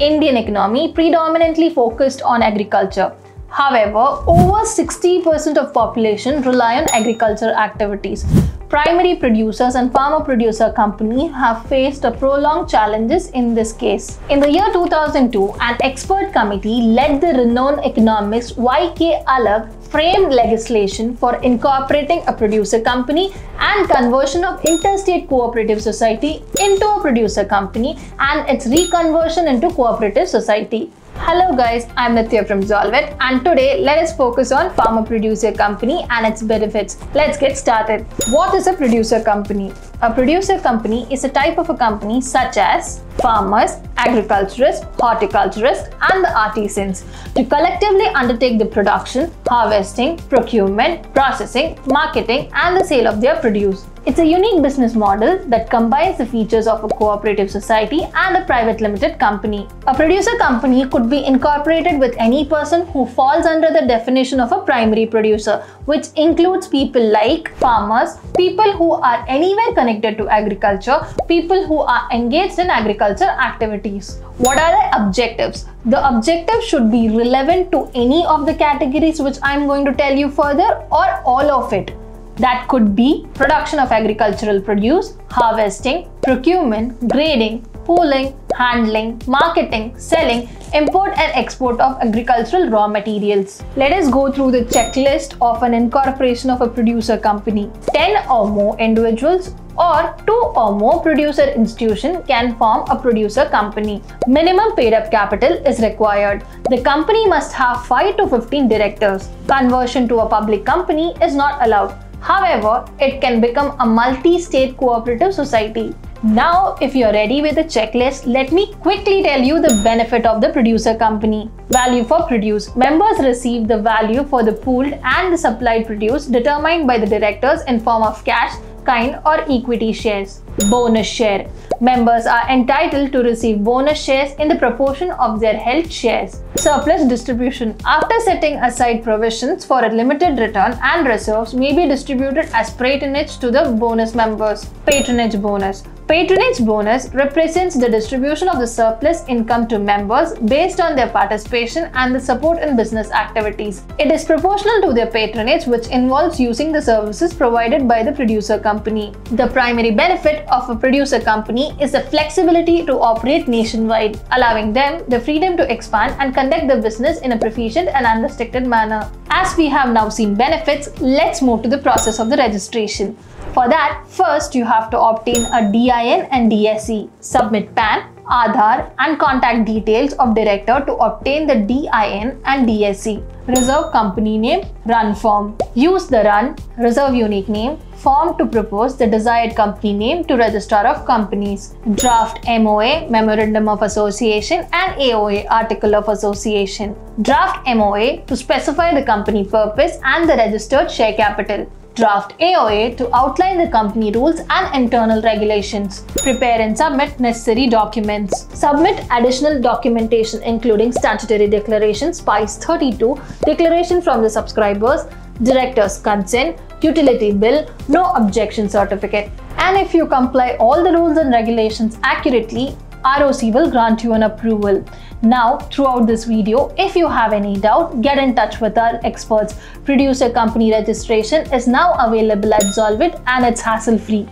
Indian economy predominantly focused on agriculture. However, over 60% of population rely on agriculture activities. Primary producers and farmer producer company have faced prolonged challenges in this case. In the year 2002, an expert committee led the renowned economist Y.K. Alagh framed legislation for incorporating a producer company and conversion of interstate cooperative society into a producer company and its reconversion into cooperative society. Hello guys, I'm Nithya from Zolvit and today let us focus on farmer producer company and its benefits. Let's get started. What is a producer company? A producer company is a type of a company such as farmers, agriculturists, horticulturists and the artisans to collectively undertake the production, harvesting, procurement, processing, marketing and the sale of their produce. It's a unique business model that combines the features of a cooperative society and a private limited company. A producer company could be incorporated with any person who falls under the definition of a primary producer, which includes people like farmers, people who are anywhere connected to agriculture, people who are engaged in agriculture activities. What are the objectives? The objective should be relevant to any of the categories which I'm going to tell you further or all of it. That could be production of agricultural produce, harvesting, procurement, grading, pooling, handling, marketing, selling, import and export of agricultural raw materials. Let us go through the checklist of an incorporation of a producer company. 10 or more individuals or two or more producer institution can form a producer company. Minimum paid up capital is required. The company must have 5 to 15 directors. Conversion to a public company is not allowed. However, it can become a multi-state cooperative society. Now, if you're ready with the checklist, let me quickly tell you the benefit of the producer company. Value for produce. Members receive the value for the pooled and the supplied produce determined by the directors in form of cash, kind or equity shares. Bonus share. Members are entitled to receive bonus shares in the proportion of their held shares. Surplus distribution. After setting aside provisions for a limited return and reserves may be distributed as patronage to the bonus members. Patronage bonus. Patronage bonus represents the distribution of the surplus income to members based on their participation and the support in business activities. It is proportional to their patronage which involves using the services provided by the producer company. The primary benefit of a producer company is the flexibility to operate nationwide, allowing them the freedom to expand and conduct the business in a proficient and unrestricted manner. As we have now seen benefits, let's move to the process of the registration. For that, first you have to obtain a DIN and DSC, submit PAN, Aadhaar and contact details of director to obtain the DIN and DSC. Reserve company name, run form. Use the run, reserve unique name, form to propose the desired company name to registrar of companies. Draft MOA, Memorandum of Association and AOA, Article of Association. Draft MOA to specify the company purpose and the registered share capital draft AOA to outline the company rules and internal regulations. Prepare and submit necessary documents. Submit additional documentation including statutory declaration SPICE 32, declaration from the subscribers, director's consent, utility bill, no objection certificate. And if you comply all the rules and regulations accurately, ROC will grant you an approval. Now, throughout this video, if you have any doubt, get in touch with our experts. Producer company registration is now available at Zolvit and it's hassle-free.